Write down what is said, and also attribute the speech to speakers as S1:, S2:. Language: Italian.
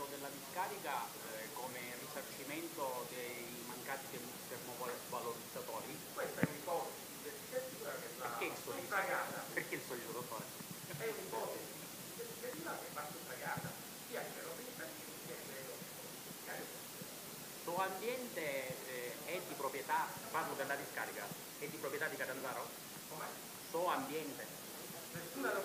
S1: l'utilizzo della discarica eh, come risarcimento dei mancati termovalorizzatori?
S2: Questa è un'ipotesi di investigativa che va
S1: Perché il sorriso? Perché il sorriso, dottore?
S2: È un'ipotesi di investigativa che va suffragata sia per l'organizzazione che sia a livello.
S1: So ambiente eh, è di proprietà, parlo della discarica, è di proprietà di Catanzaro?
S2: Come?
S1: So ambiente.
S2: Nessuna.